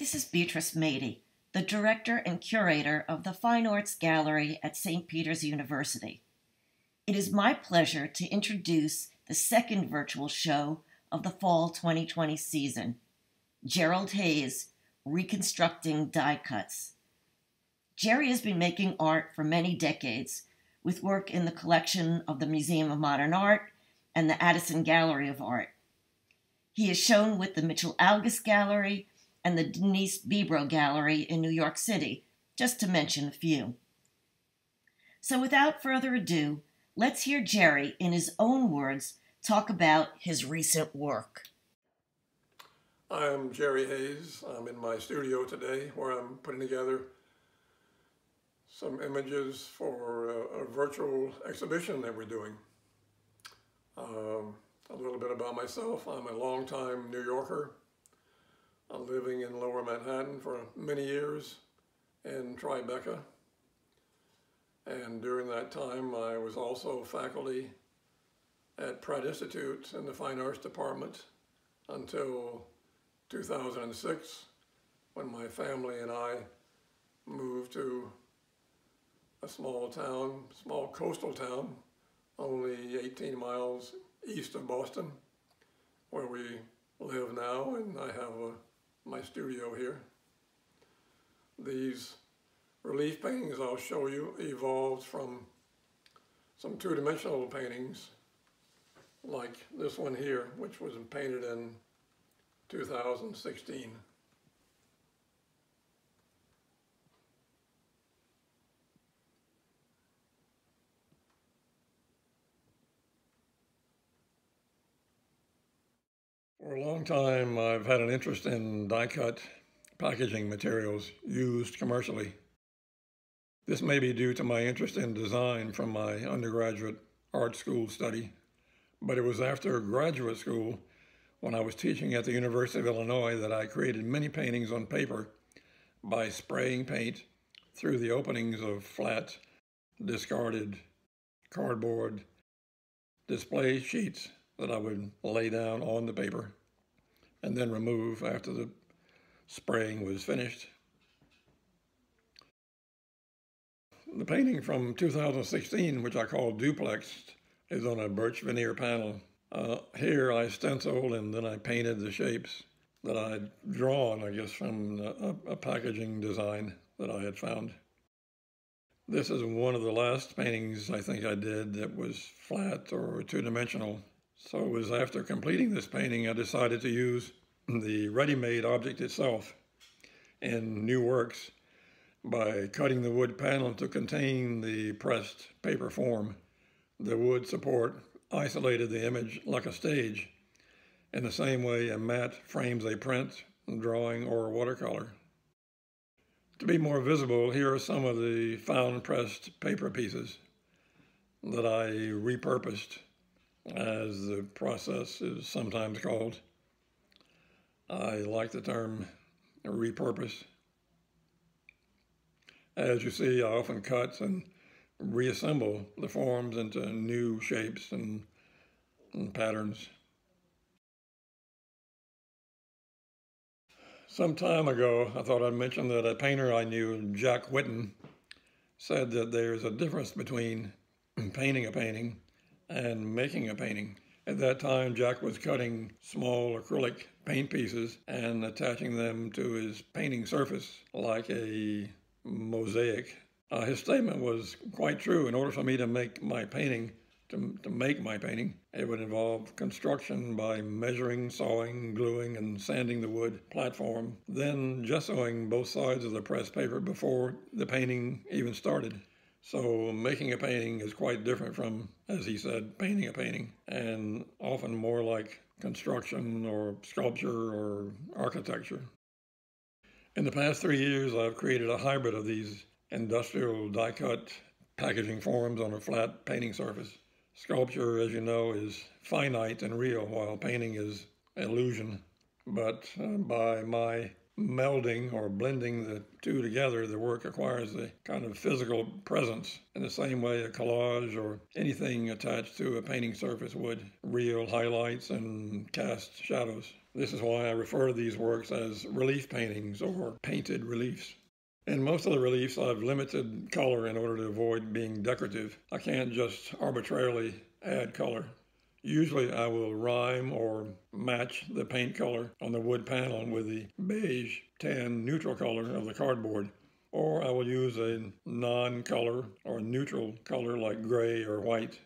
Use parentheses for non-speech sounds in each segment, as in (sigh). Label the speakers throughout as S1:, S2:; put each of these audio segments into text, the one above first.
S1: This is Beatrice Mady, the director and curator of the Fine Arts Gallery at St. Peter's University. It is my pleasure to introduce the second virtual show of the fall 2020 season Gerald Hayes Reconstructing Die Cuts. Gerry has been making art for many decades, with work in the collection of the Museum of Modern Art and the Addison Gallery of Art. He is shown with the Mitchell Algus Gallery and the Denise Bibro Gallery in New York City, just to mention a few. So without further ado, let's hear Gerry, in his own words, talk about his recent work.
S2: I'm Gerry Hayes. I'm in my studio today where I'm putting together some images for a, a virtual exhibition that we're doing. Um, a little bit about myself. I'm a longtime New Yorker living in lower Manhattan for many years in Tribeca. And during that time, I was also faculty at Pratt Institute in the Fine Arts Department until 2006 when my family and I moved to a small town, small coastal town, only 18 miles east of Boston, where we live now, and I have a my studio here. These relief paintings I'll show you evolved from some two-dimensional paintings like this one here, which was painted in 2016. For a long time, I've had an interest in die-cut packaging materials used commercially. This may be due to my interest in design from my undergraduate art school study, but it was after graduate school when I was teaching at the University of Illinois that I created many paintings on paper by spraying paint through the openings of flat, discarded cardboard display sheets that I would lay down on the paper and then remove after the spraying was finished. The painting from 2016, which I call Duplexed, is on a birch veneer panel. Uh, here I stenciled and then I painted the shapes that I had drawn, I guess, from a, a packaging design that I had found. This is one of the last paintings I think I did that was flat or two-dimensional. So it was after completing this painting, I decided to use (clears throat) the ready-made object itself in new works by cutting the wood panel to contain the pressed paper form. The wood support isolated the image like a stage in the same way a mat frames a print, drawing, or watercolor. To be more visible, here are some of the found pressed paper pieces that I repurposed as the process is sometimes called. I like the term repurpose. As you see, I often cut and reassemble the forms into new shapes and, and patterns. Some time ago, I thought I'd mention that a painter I knew, Jack Whitten, said that there's a difference between painting a painting and making a painting. At that time, Jack was cutting small acrylic paint pieces and attaching them to his painting surface like a mosaic. Uh, his statement was quite true. In order for me to make my painting, to, to make my painting, it would involve construction by measuring, sawing, gluing, and sanding the wood platform, then gessoing both sides of the pressed paper before the painting even started. So making a painting is quite different from, as he said, painting a painting, and often more like construction or sculpture or architecture. In the past three years, I've created a hybrid of these industrial die-cut packaging forms on a flat painting surface. Sculpture, as you know, is finite and real, while painting is illusion. But uh, by my melding or blending the two together, the work acquires a kind of physical presence in the same way a collage or anything attached to a painting surface would, real highlights and cast shadows. This is why I refer to these works as relief paintings or painted reliefs. In most of the reliefs, I've limited color in order to avoid being decorative. I can't just arbitrarily add color. Usually I will rhyme or match the paint color on the wood panel with the beige tan neutral color of the cardboard, or I will use a non-color or neutral color like gray or white.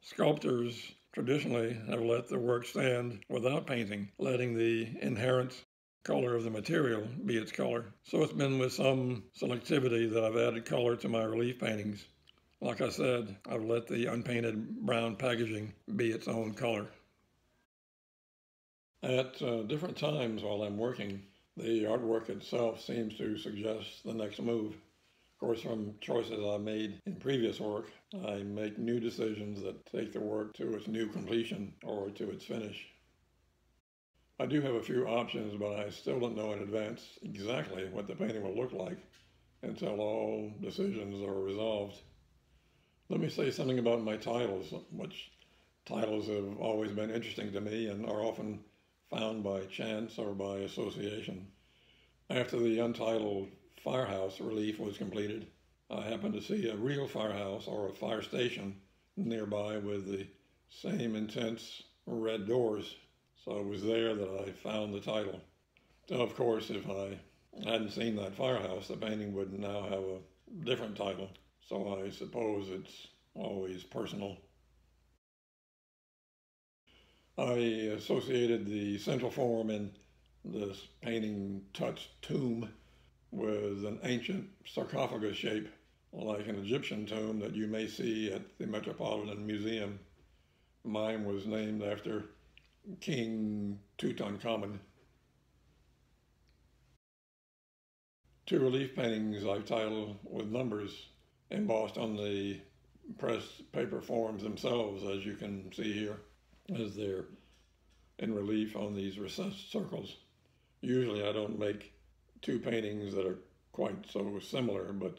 S2: Sculptors traditionally have let the work stand without painting, letting the inherent color of the material be its color. So it's been with some selectivity that I've added color to my relief paintings. Like I said, I've let the unpainted brown packaging be its own color. At uh, different times while I'm working, the artwork itself seems to suggest the next move. Of course, from choices I made in previous work, I make new decisions that take the work to its new completion or to its finish. I do have a few options, but I still don't know in advance exactly what the painting will look like until all decisions are resolved. Let me say something about my titles, which titles have always been interesting to me and are often found by chance or by association. After the untitled firehouse relief was completed, I happened to see a real firehouse or a fire station nearby with the same intense red doors. So it was there that I found the title. Of course, if I hadn't seen that firehouse, the painting would now have a different title. So I suppose it's always personal. I associated the central form in this painting Tut's Tomb with an ancient sarcophagus shape, like an Egyptian tomb that you may see at the Metropolitan Museum. Mine was named after King Tutankhamun. Two relief paintings I've titled with numbers embossed on the press paper forms themselves, as you can see here, as they're in relief on these recessed circles. Usually I don't make two paintings that are quite so similar, but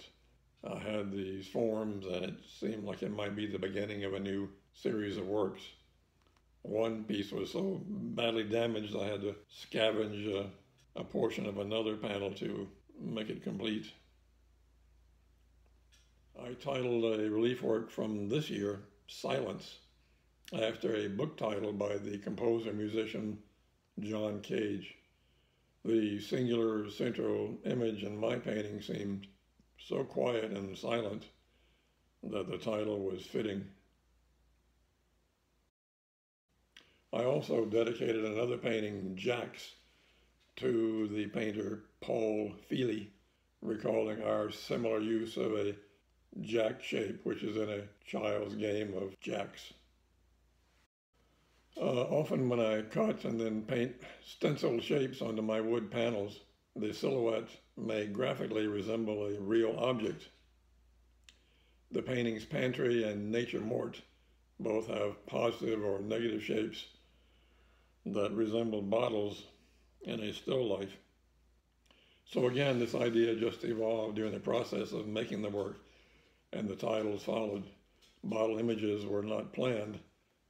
S2: I had these forms and it seemed like it might be the beginning of a new series of works. One piece was so badly damaged I had to scavenge a, a portion of another panel to make it complete. I titled a relief work from this year, Silence, after a book title by the composer musician John Cage. The singular central image in my painting seemed so quiet and silent that the title was fitting. I also dedicated another painting, Jacks, to the painter Paul Feeley, recalling our similar use of a jack shape, which is in a child's game of jacks. Uh, often when I cut and then paint stencil shapes onto my wood panels, the silhouette may graphically resemble a real object. The painting's pantry and nature mort both have positive or negative shapes that resemble bottles in a still life. So again, this idea just evolved during the process of making the work and the titles followed. Model images were not planned,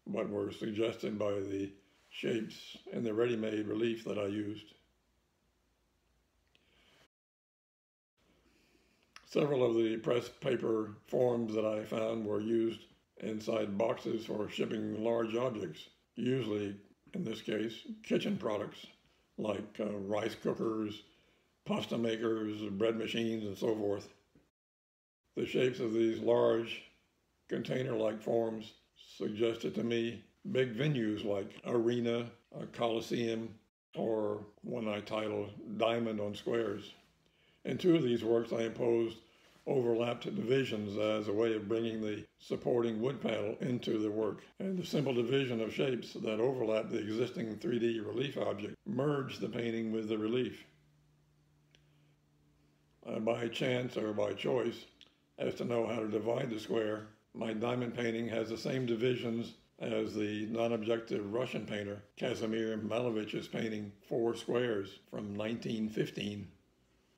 S2: but were suggested by the shapes in the ready-made relief that I used. Several of the pressed paper forms that I found were used inside boxes for shipping large objects, usually, in this case, kitchen products like uh, rice cookers, pasta makers, bread machines, and so forth. The shapes of these large container-like forms suggested to me big venues like Arena, a Coliseum, or one I titled Diamond on Squares. In two of these works, I imposed overlapped divisions as a way of bringing the supporting wood panel into the work. And the simple division of shapes that overlap the existing 3D relief object merged the painting with the relief. Uh, by chance or by choice, as to know how to divide the square. My diamond painting has the same divisions as the non objective Russian painter Kazimir Malevich's painting Four Squares from 1915.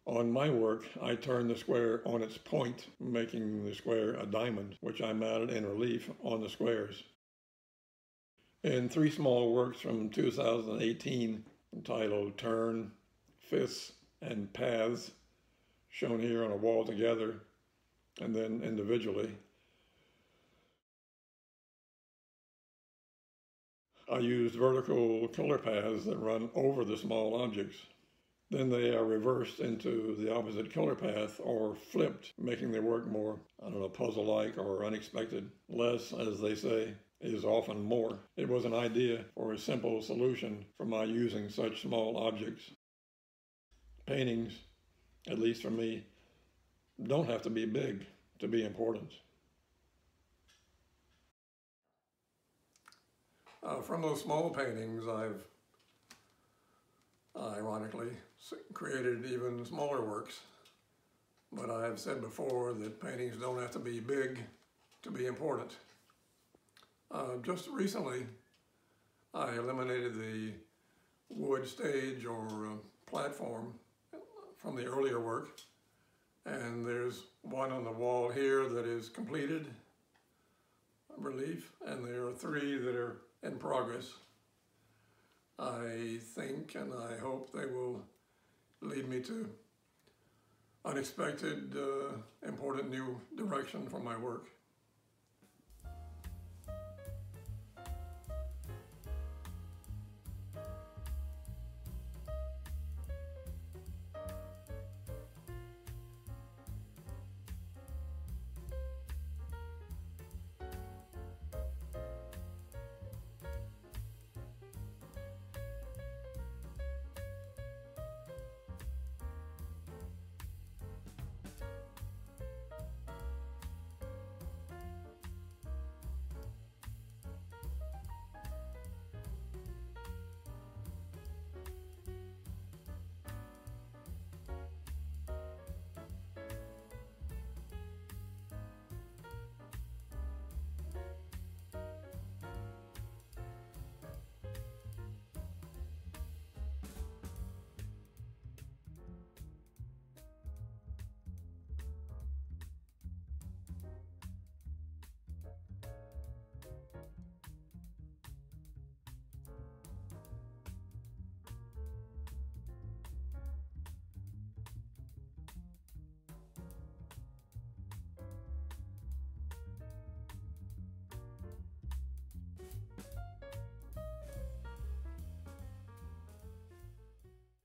S2: On my work, I turn the square on its point, making the square a diamond, which I mounted in relief on the squares. In three small works from 2018 entitled Turn, Fists, and Paths, shown here on a wall together and then individually, I used vertical color paths that run over the small objects. Then they are reversed into the opposite color path or flipped, making their work more, I don't know, puzzle like or unexpected. Less, as they say, is often more. It was an idea for a simple solution for my using such small objects. Paintings, at least for me, don't have to be big to be important. Uh, from those small paintings, I've ironically created even smaller works. But I have said before that paintings don't have to be big to be important. Uh, just recently, I eliminated the wood stage or uh, platform from the earlier work. And there's one on the wall here that is completed relief, and there are three that are in progress. I think and I hope they will lead me to unexpected, uh, important new direction for my work.